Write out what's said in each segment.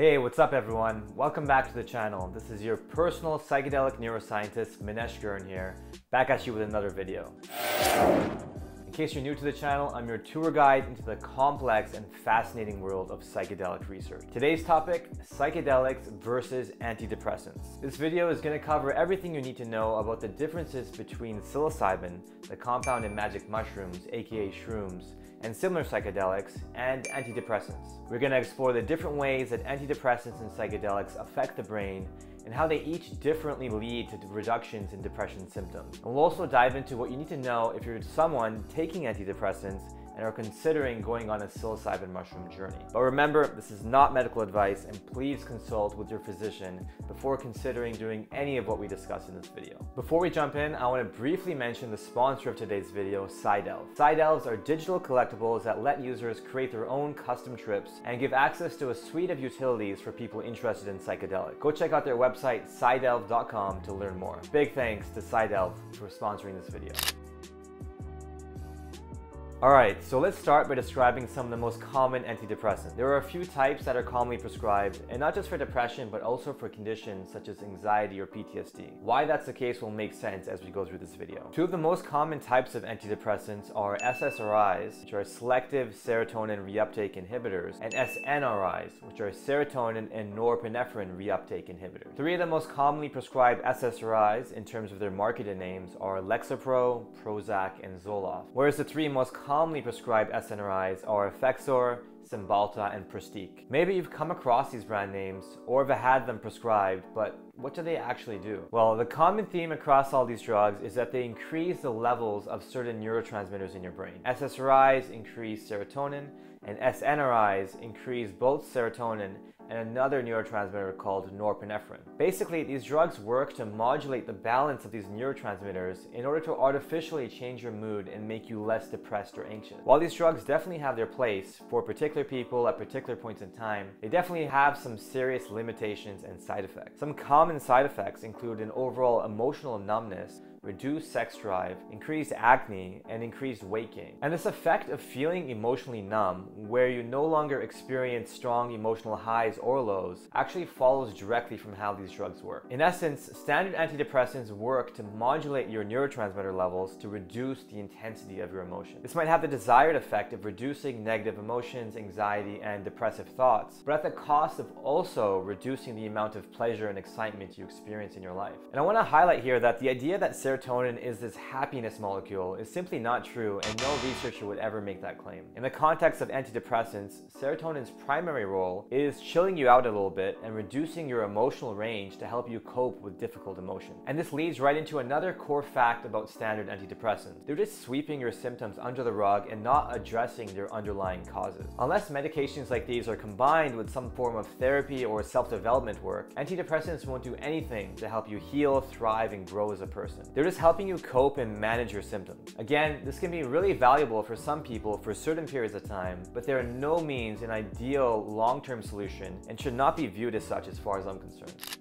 Hey, what's up everyone? Welcome back to the channel. This is your personal psychedelic neuroscientist, Manesh Girn here, back at you with another video. In case you're new to the channel, I'm your tour guide into the complex and fascinating world of psychedelic research. Today's topic, psychedelics versus antidepressants. This video is going to cover everything you need to know about the differences between psilocybin, the compound in magic mushrooms, aka shrooms, and similar psychedelics, and antidepressants. We're going to explore the different ways that antidepressants and psychedelics affect the brain and how they each differently lead to reductions in depression symptoms. And we'll also dive into what you need to know if you're someone taking antidepressants and are considering going on a psilocybin mushroom journey. But remember, this is not medical advice and please consult with your physician before considering doing any of what we discuss in this video. Before we jump in, I want to briefly mention the sponsor of today's video, PsyDelve. PsyDelves are digital collectibles that let users create their own custom trips and give access to a suite of utilities for people interested in psychedelic. Go check out their website, psydelve.com to learn more. Big thanks to PsyDelve for sponsoring this video. Alright, so let's start by describing some of the most common antidepressants. There are a few types that are commonly prescribed, and not just for depression, but also for conditions such as anxiety or PTSD. Why that's the case will make sense as we go through this video. Two of the most common types of antidepressants are SSRIs, which are selective serotonin reuptake inhibitors, and SNRIs, which are serotonin and norepinephrine reuptake inhibitors. Three of the most commonly prescribed SSRIs in terms of their marketed names are Lexapro, Prozac, and Zoloft, whereas the three most commonly prescribed SNRIs are Effexor, Cymbalta, and Pristiq. Maybe you've come across these brand names or have had them prescribed, but what do they actually do? Well, the common theme across all these drugs is that they increase the levels of certain neurotransmitters in your brain. SSRIs increase serotonin, and SNRIs increase both serotonin and another neurotransmitter called norepinephrine. Basically, these drugs work to modulate the balance of these neurotransmitters in order to artificially change your mood and make you less depressed or anxious. While these drugs definitely have their place for particular people at particular points in time, they definitely have some serious limitations and side effects. Some common side effects include an overall emotional numbness, reduced sex drive, increased acne, and increased weight gain. And this effect of feeling emotionally numb, where you no longer experience strong emotional highs or lows, actually follows directly from how these drugs work. In essence, standard antidepressants work to modulate your neurotransmitter levels to reduce the intensity of your emotion. This might have the desired effect of reducing negative emotions, anxiety, and depressive thoughts, but at the cost of also reducing the amount of pleasure and excitement you experience in your life. And I want to highlight here that the idea that serotonin is this happiness molecule is simply not true and no researcher would ever make that claim. In the context of antidepressants, serotonin's primary role is chilling you out a little bit and reducing your emotional range to help you cope with difficult emotion. And this leads right into another core fact about standard antidepressants. They're just sweeping your symptoms under the rug and not addressing their underlying causes. Unless medications like these are combined with some form of therapy or self-development work, antidepressants won't do anything to help you heal, thrive, and grow as a person. Just helping you cope and manage your symptoms. Again, this can be really valuable for some people for certain periods of time, but they're no means an ideal long-term solution and should not be viewed as such as far as I'm concerned.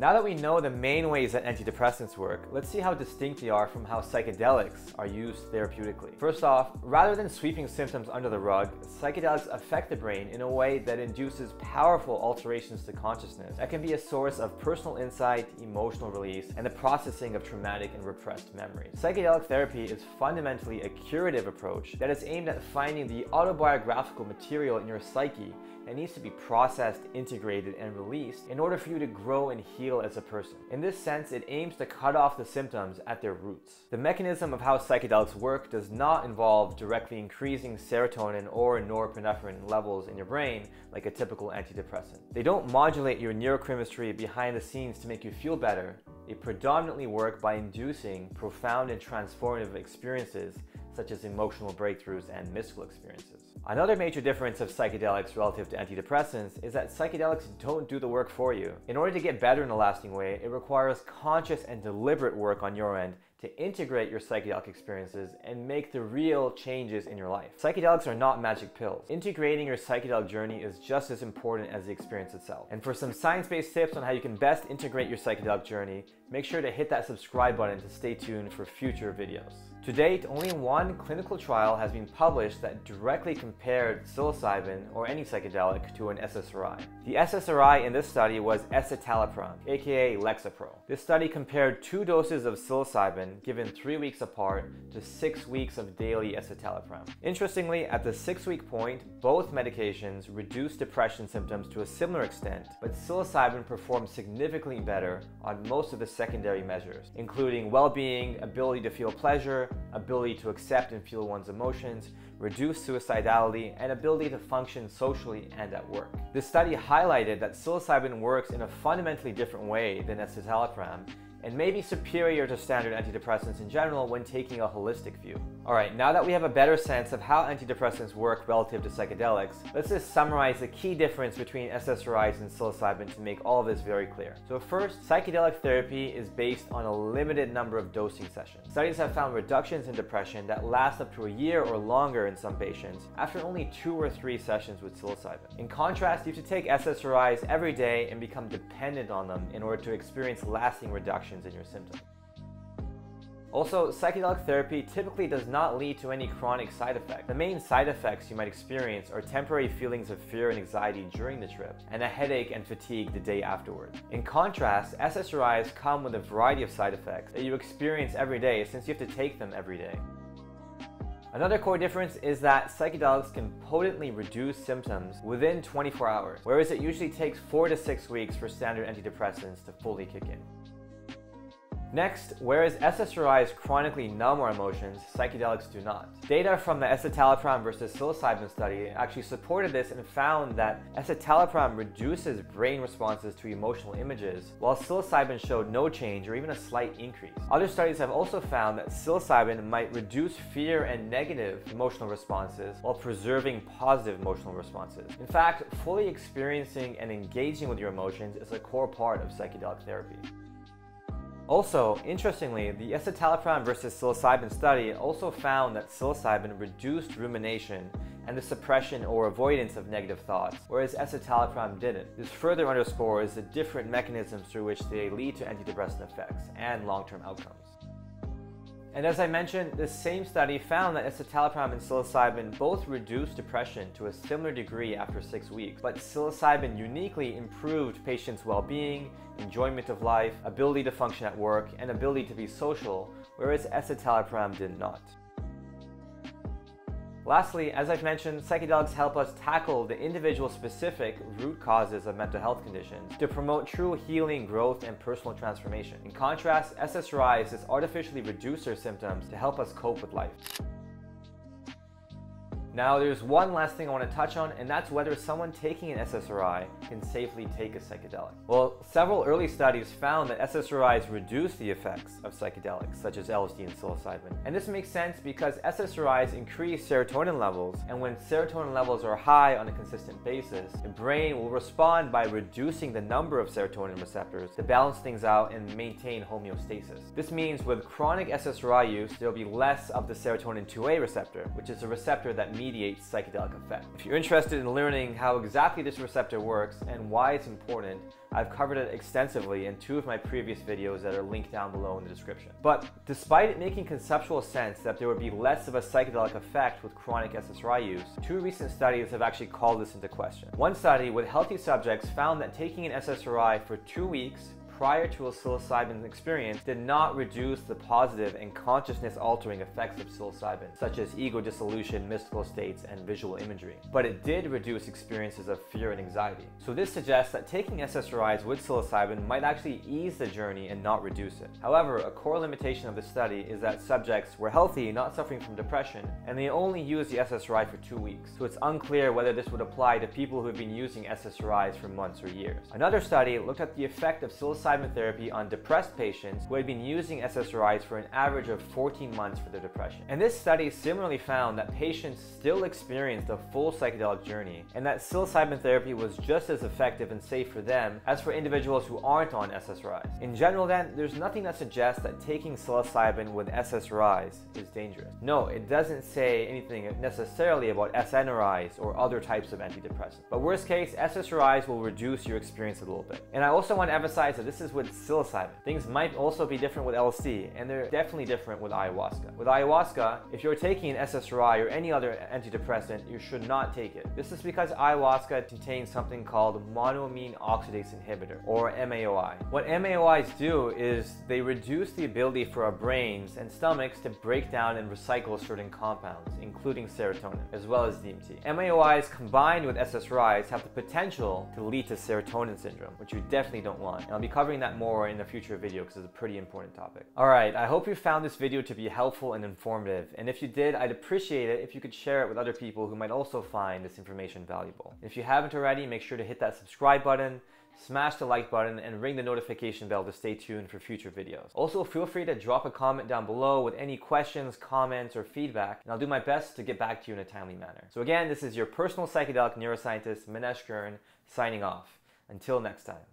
Now that we know the main ways that antidepressants work, let's see how distinct they are from how psychedelics are used therapeutically. First off, rather than sweeping symptoms under the rug, psychedelics affect the brain in a way that induces powerful alterations to consciousness that can be a source of personal insight, emotional release, and the processing of traumatic and repressed memories. Psychedelic therapy is fundamentally a curative approach that is aimed at finding the autobiographical material in your psyche that needs to be processed, integrated, and released in order for you to grow and heal as a person. In this sense, it aims to cut off the symptoms at their roots. The mechanism of how psychedelics work does not involve directly increasing serotonin or norepinephrine levels in your brain like a typical antidepressant. They don't modulate your neurochemistry behind the scenes to make you feel better. They predominantly work by inducing profound and transformative experiences such as emotional breakthroughs and mystical experiences. Another major difference of psychedelics relative to antidepressants is that psychedelics don't do the work for you. In order to get better in a lasting way, it requires conscious and deliberate work on your end to integrate your psychedelic experiences and make the real changes in your life. Psychedelics are not magic pills. Integrating your psychedelic journey is just as important as the experience itself. And for some science-based tips on how you can best integrate your psychedelic journey, make sure to hit that subscribe button to stay tuned for future videos. To date, only one clinical trial has been published that directly compared psilocybin or any psychedelic to an SSRI. The SSRI in this study was escitalopram, aka Lexapro. This study compared two doses of psilocybin given three weeks apart to six weeks of daily escitalopram. Interestingly, at the six week point, both medications reduced depression symptoms to a similar extent, but psilocybin performed significantly better on most of the secondary measures, including well being, ability to feel pleasure, ability to accept and feel one's emotions, reduce suicidality, and ability to function socially and at work. This study highlighted that psilocybin works in a fundamentally different way than escitalopram and may be superior to standard antidepressants in general when taking a holistic view. Alright, now that we have a better sense of how antidepressants work relative to psychedelics, let's just summarize the key difference between SSRIs and psilocybin to make all of this very clear. So first, psychedelic therapy is based on a limited number of dosing sessions. Studies have found reductions in depression that last up to a year or longer in some patients after only two or three sessions with psilocybin. In contrast, you have to take SSRIs every day and become dependent on them in order to experience lasting reductions in your symptoms. Also, psychedelic therapy typically does not lead to any chronic side effects. The main side effects you might experience are temporary feelings of fear and anxiety during the trip, and a headache and fatigue the day afterward. In contrast, SSRIs come with a variety of side effects that you experience every day since you have to take them every day. Another core difference is that psychedelics can potently reduce symptoms within 24 hours, whereas it usually takes 4 to 6 weeks for standard antidepressants to fully kick in. Next, whereas SSRIs chronically numb our emotions, psychedelics do not. Data from the escitalopram versus psilocybin study actually supported this and found that escitalopram reduces brain responses to emotional images, while psilocybin showed no change or even a slight increase. Other studies have also found that psilocybin might reduce fear and negative emotional responses while preserving positive emotional responses. In fact, fully experiencing and engaging with your emotions is a core part of psychedelic therapy. Also, interestingly, the escitalopram versus psilocybin study also found that psilocybin reduced rumination and the suppression or avoidance of negative thoughts, whereas escitalopram didn't. This further underscores the different mechanisms through which they lead to antidepressant effects and long-term outcomes. And as I mentioned, this same study found that escitalopram and psilocybin both reduced depression to a similar degree after six weeks, but psilocybin uniquely improved patients' well-being, enjoyment of life, ability to function at work, and ability to be social, whereas escitalopram did not. Lastly, as I've mentioned, psychedelics help us tackle the individual specific root causes of mental health conditions to promote true healing, growth, and personal transformation. In contrast, SSRIs just artificially reduce our symptoms to help us cope with life. Now, there's one last thing I want to touch on, and that's whether someone taking an SSRI can safely take a psychedelic. Well, several early studies found that SSRIs reduce the effects of psychedelics, such as LSD and psilocybin. And this makes sense because SSRIs increase serotonin levels, and when serotonin levels are high on a consistent basis, the brain will respond by reducing the number of serotonin receptors to balance things out and maintain homeostasis. This means with chronic SSRI use, there will be less of the serotonin 2A receptor, which is a receptor that mediates psychedelic effect. If you're interested in learning how exactly this receptor works and why it's important, I've covered it extensively in two of my previous videos that are linked down below in the description. But despite it making conceptual sense that there would be less of a psychedelic effect with chronic SSRI use, two recent studies have actually called this into question. One study with healthy subjects found that taking an SSRI for two weeks prior to a psilocybin experience did not reduce the positive and consciousness altering effects of psilocybin, such as ego dissolution, mystical states, and visual imagery. But it did reduce experiences of fear and anxiety. So this suggests that taking SSRIs with psilocybin might actually ease the journey and not reduce it. However, a core limitation of the study is that subjects were healthy, not suffering from depression, and they only used the SSRI for two weeks. So it's unclear whether this would apply to people who have been using SSRIs for months or years. Another study looked at the effect of psilocybin psilocybin therapy on depressed patients who had been using SSRIs for an average of 14 months for their depression. And this study similarly found that patients still experienced a full psychedelic journey and that psilocybin therapy was just as effective and safe for them as for individuals who aren't on SSRIs. In general then, there's nothing that suggests that taking psilocybin with SSRIs is dangerous. No, it doesn't say anything necessarily about SNRIs or other types of antidepressants. But worst case, SSRIs will reduce your experience a little bit. And I also want to emphasize that this is with psilocybin. Things might also be different with LSD, and they're definitely different with ayahuasca. With ayahuasca, if you're taking an SSRI or any other antidepressant, you should not take it. This is because ayahuasca contains something called monoamine oxidase inhibitor, or MAOI. What MAOIs do is they reduce the ability for our brains and stomachs to break down and recycle certain compounds, including serotonin, as well as DMT. MAOIs combined with SSRIs have the potential to lead to serotonin syndrome, which you definitely don't want. And I'll be covering that more in a future video because it's a pretty important topic. Alright, I hope you found this video to be helpful and informative. And if you did, I'd appreciate it if you could share it with other people who might also find this information valuable. If you haven't already, make sure to hit that subscribe button, smash the like button, and ring the notification bell to stay tuned for future videos. Also, feel free to drop a comment down below with any questions, comments, or feedback, and I'll do my best to get back to you in a timely manner. So again, this is your personal psychedelic neuroscientist, Manesh Girn, signing off. Until next time.